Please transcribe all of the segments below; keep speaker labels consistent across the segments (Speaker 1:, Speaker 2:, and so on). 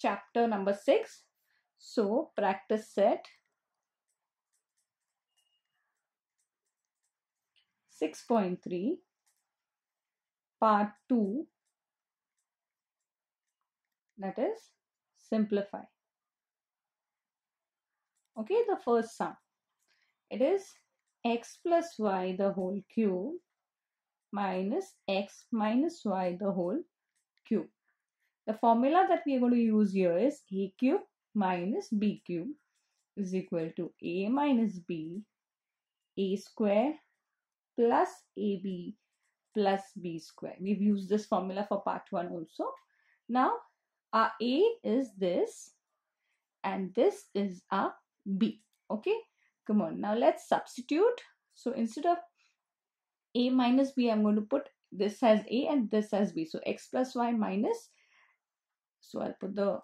Speaker 1: chapter number 6. So practice set 6.3 part 2 that is simplify. Okay, the first sum. It is x plus y the whole cube minus x minus y the whole cube. The formula that we are going to use here is a cube minus b cube is equal to a minus b a square plus ab plus b square. We've used this formula for part 1 also. Now our a is this and this is our b. Okay, come on. Now let's substitute. So instead of a minus b, I'm going to put this as a and this as b. So x plus y minus. So I'll put the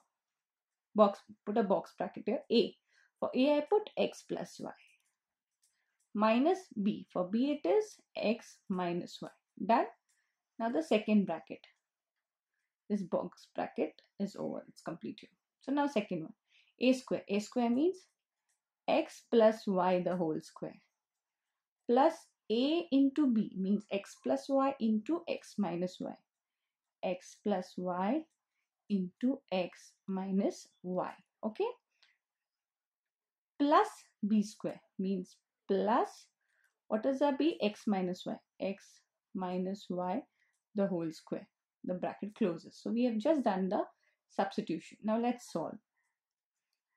Speaker 1: box, put a box bracket here. A. For a, I put x plus y minus b. For b, it is x minus y. Done. Now the second bracket. This box bracket is over. It's complete here. So now second one. a square. a square means x plus y the whole square plus a into b means x plus y into x minus y x plus y into x minus y okay? Plus b square means plus what is that b? x minus y x minus y the whole square the bracket closes. So we have just done the substitution. Now let's solve.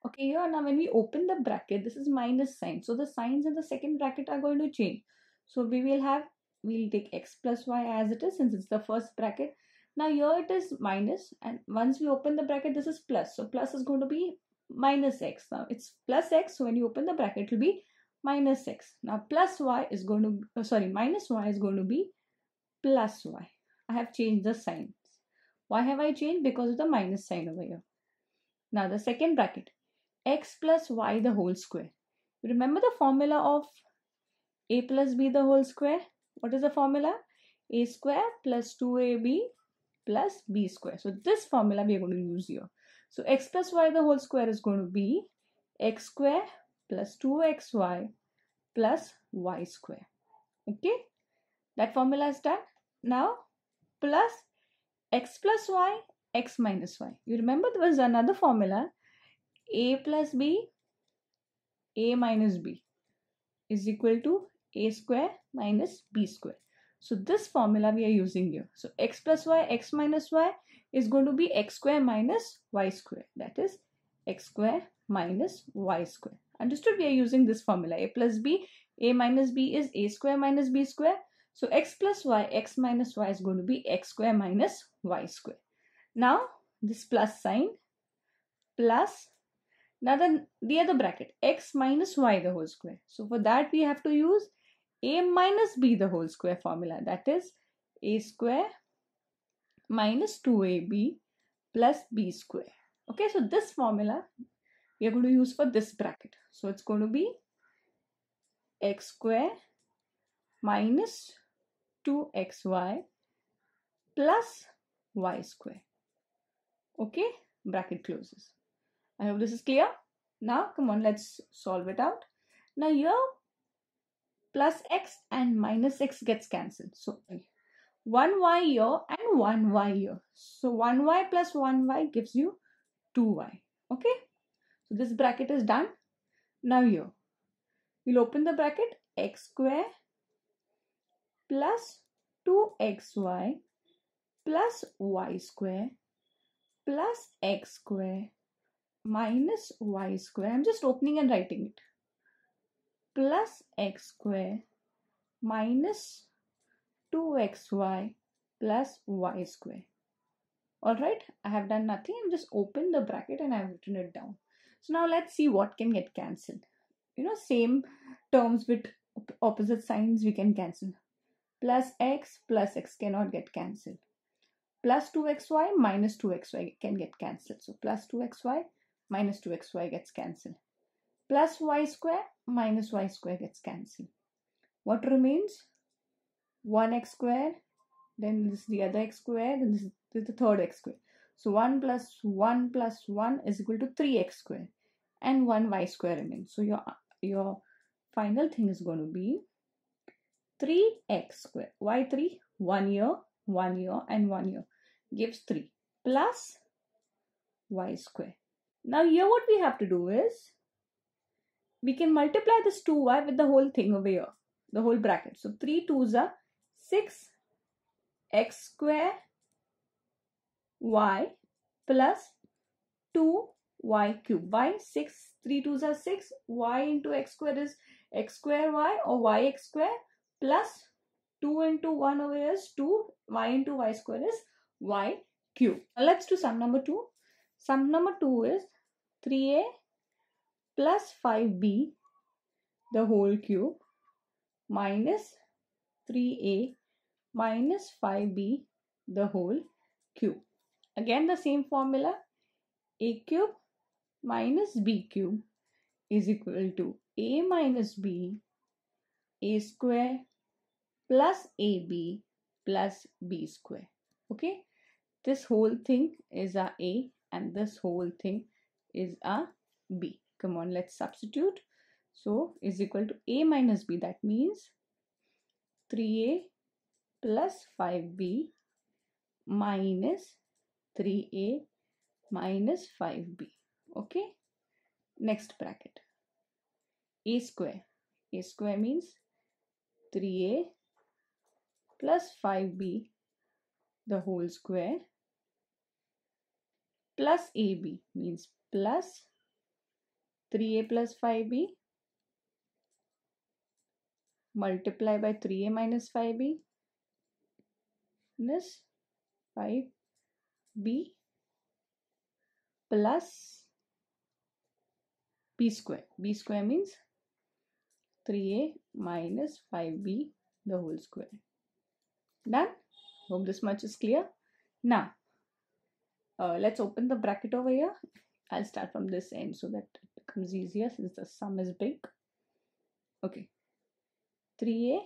Speaker 1: Okay here now when we open the bracket this is minus sign. So the signs in the second bracket are going to change. So we will have we'll take x plus y as it is since it's the first bracket now here it is minus and once we open the bracket this is plus. So plus is going to be minus x. Now it's plus x. So when you open the bracket it will be minus x. Now plus y is going to oh, sorry minus y is going to be plus y. I have changed the signs. Why have i changed? Because of the minus sign over here. Now the second bracket. X plus y the whole square. Remember the formula of a plus b the whole square? What is the formula? A square plus 2ab plus b square. So this formula we are going to use here. So x plus y the whole square is going to be x square plus 2xy plus y square. Okay? That formula is done. Now plus x plus y x minus y. You remember there was another formula a plus b a minus b is equal to a square minus b square. So this formula we are using here. So x plus y, x minus y is going to be x square minus y square. That is x square minus y square. Understood? We are using this formula. a plus b, a minus b is a square minus b square. So x plus y, x minus y is going to be x square minus y square. Now this plus sign plus now then the other bracket x minus y the whole square. So for that we have to use a minus b the whole square formula. That is a square minus 2ab plus b square. Okay so this formula we are going to use for this bracket. So it's going to be x square minus 2xy plus y square. Okay bracket closes. I hope this is clear. Now come on let's solve it out. Now here plus x and minus x gets cancelled. So 1y here and 1y here. So 1y plus 1y gives you 2y. Okay. So this bracket is done. Now here. We'll open the bracket x square plus 2xy plus y square plus x square minus y square. I'm just opening and writing it plus x square minus 2xy plus y square. Alright, I have done nothing. I'm just open the bracket and I've written it down. So now let's see what can get cancelled. You know, same terms with opposite signs we can cancel. Plus x plus x cannot get cancelled. Plus 2xy minus 2xy can get cancelled. So plus 2xy minus 2xy gets cancelled plus y square minus y square gets cancelled. What remains? 1x square, then this is the other x square, then this is the third x square. So 1 plus 1 plus 1 is equal to 3x square and 1 y square remains. So your, your final thing is going to be 3x square. Why 3? 1 year, 1 year and 1 year gives 3 plus y square. Now here what we have to do is we can multiply this 2y with the whole thing over here, the whole bracket. So 3 2s are 6 x square y plus 2 y cube. Why 6? 3 2s are 6. y into x square is x square y or y x square plus 2 into 1 over here is 2. y into y square is y cube. Now let's do sum number 2. Sum number 2 is 3a plus 5b the whole cube minus 3a minus 5b the whole cube. Again the same formula a cube minus b cube is equal to a minus b a square plus ab plus b square. Okay, this whole thing is a a and this whole thing is a b. Come on, let's substitute. So is equal to a minus b. That means 3a plus 5b minus 3a minus 5b. Okay. Next bracket. a square. a square means 3a plus 5b the whole square plus ab means plus 3a plus 5b multiply by 3a minus 5b minus 5b plus b square. b square means 3a minus 5b the whole square. Done? Hope this much is clear. Now, uh, let's open the bracket over here. I'll start from this end so that it becomes easier since the sum is big. Okay. 3a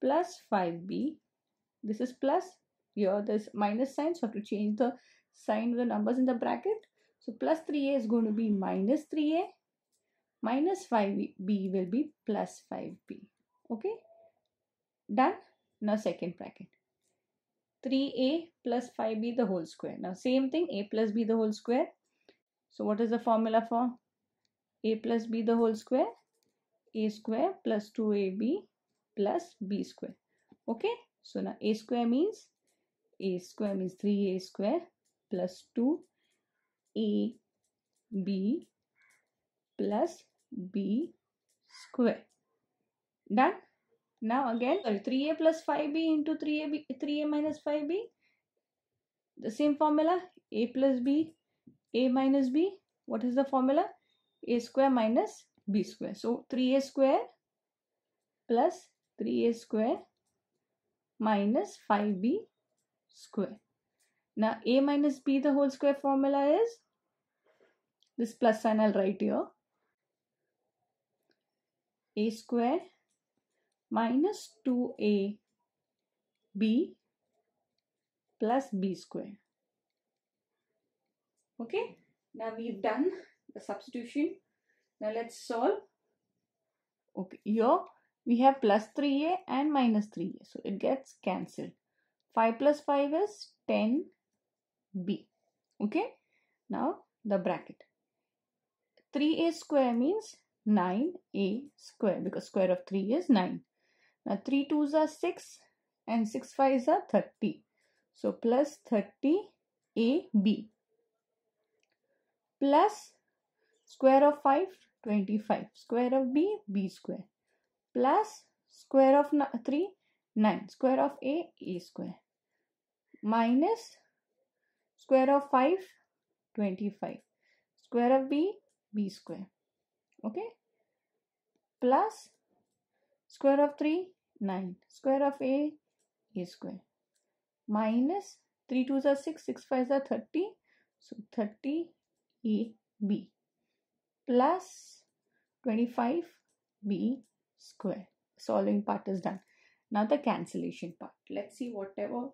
Speaker 1: plus 5b. This is plus. Here there's minus sign, so I have to change the sign of the numbers in the bracket. So plus 3a is going to be minus 3a. Minus 5b will be plus 5b. Okay. Done. Now second bracket. 3a plus 5b the whole square. Now same thing a plus b the whole square. So what is the formula for a plus b the whole square? a square plus 2ab plus b square. Okay. So now a square means a square means 3a square plus 2ab plus b square. Done? Now again, sorry, 3a plus 5b into 3a, 3a minus 5b. The same formula, a plus b, a minus b. What is the formula? a square minus b square. So 3a square plus 3a square minus 5b square. Now a minus b the whole square formula is this plus sign I'll write here. a square minus 2a b plus b square. Okay, now we've done the substitution. Now let's solve. Okay, here we have plus 3a and minus 3a. So it gets cancelled. 5 plus 5 is 10b. Okay, now the bracket. 3a square means 9a square because square of 3 is 9. Now 3 2s are 6 and 6 5s are 30. So plus 30ab plus square of five twenty five square of b b square plus square of three nine square of a a square minus square of five twenty five square of b b square okay plus square of three nine square of a a square minus three two जो six six five जो thirty so thirty a b. Plus 25b square. Solving part is done. Now the cancellation part. Let's see whatever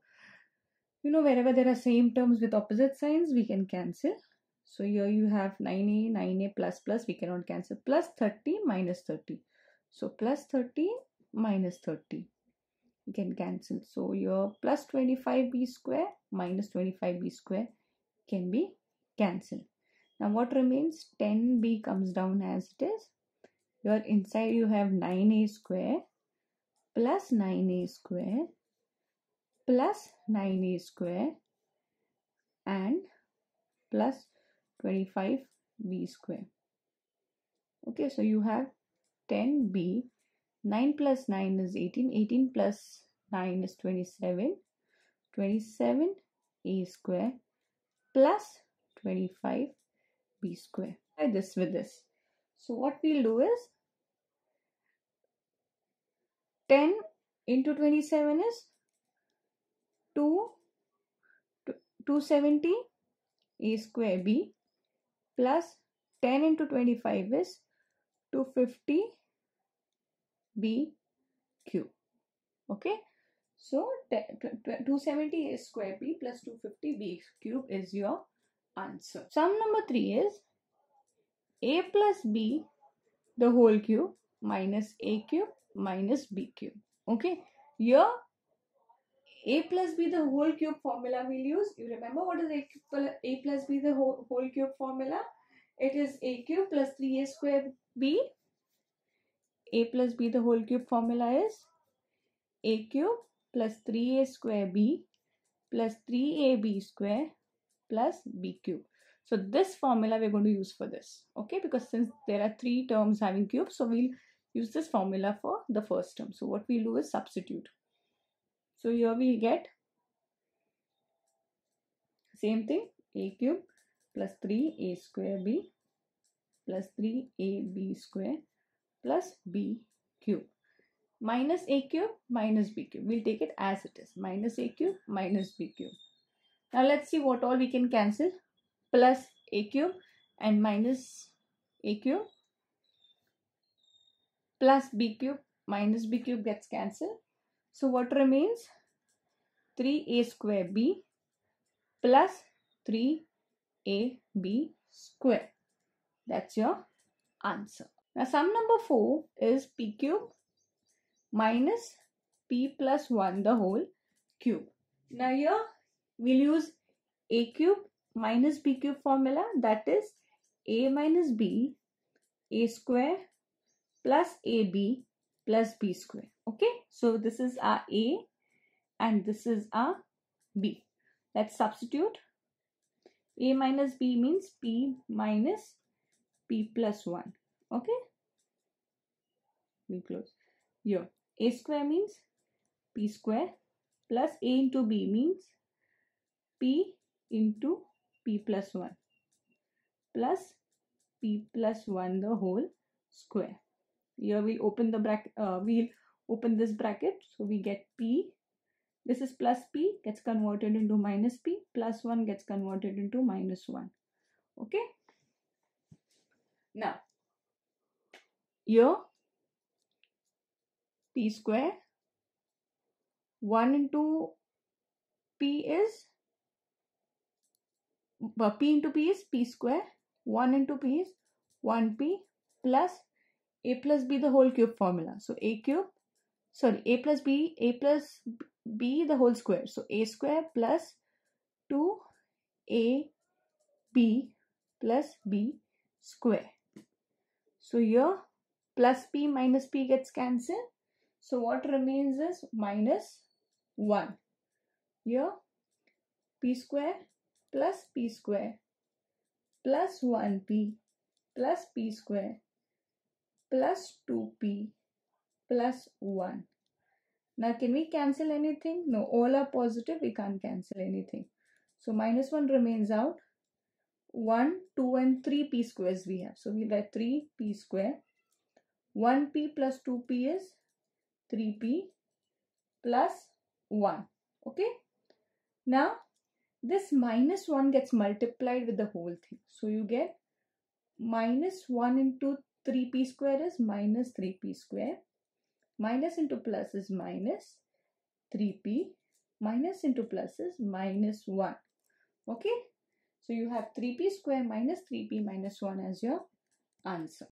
Speaker 1: you know wherever there are same terms with opposite signs we can cancel. So here you have 9a 9a plus plus we cannot cancel. Plus 30 minus 30 so plus 30 minus 30 you can cancel. So your plus 25b square minus 25b square can be cancelled now what remains? 10b comes down as it is. Here inside you have 9a square plus 9a square plus 9a square and plus 25b square. Okay so you have 10b 9 plus 9 is 18 18 plus 9 is 27 27 a square plus 25 b square. This with this. So what we'll do is 10 into 27 is 2 270 a square b plus 10 into 25 is 250 b cube okay? So 270 a square b plus 250 b cube is your answer. Sum number 3 is a plus b the whole cube minus a cube minus b cube. Okay? Here a plus b the whole cube formula we'll use. You remember what is a, plus b the whole, whole cube formula? It is a cube plus 3a square b. A plus b the whole cube formula is a cube plus 3a square b plus 3ab square plus b cube. So this formula we're going to use for this. Okay, because since there are three terms having cubes, so we'll use this formula for the first term. So what we'll do is substitute. So here we get same thing a cube plus 3a square b plus 3ab square plus b cube minus a cube minus b cube. We'll take it as it is minus a cube minus b cube. Now let's see what all we can cancel plus a cube and minus a cube plus b cube minus b cube gets cancelled. So what remains? 3a square b plus 3ab square. That's your answer. Now sum number 4 is p cube minus p plus 1 the whole cube. Now here we'll use a cube minus b cube formula that is a minus b a square plus ab plus b square. Okay, so this is our a and this is our b. Let's substitute. a minus b means p minus p plus 1 okay we close here a square means p square plus a into b means p into p plus 1 plus p plus 1 the whole square. Here we open the bracket uh, we'll open this bracket. So we get p. This is plus p gets converted into minus p. Plus 1 gets converted into minus 1 okay? Now here p square 1 into p is p into p is p square 1 into p is 1p plus a plus b the whole cube formula so a cube sorry a plus b a plus b the whole square so a square plus 2 a b plus b square so here plus p minus p gets cancelled. So what remains is minus 1. Here p square plus p square plus 1p plus p square plus 2p plus 1. Now can we cancel anything? No, all are positive. We can't cancel anything. So minus 1 remains out. 1, 2 and 3 p squares we have. So we write 3 p square 1p plus 2p is 3p plus 1. Okay. Now, this minus 1 gets multiplied with the whole thing. So, you get minus 1 into 3p square is minus 3p square. Minus into plus is minus 3p minus into plus is minus 1. Okay. So you have 3p square minus 3p minus 1 as your answer.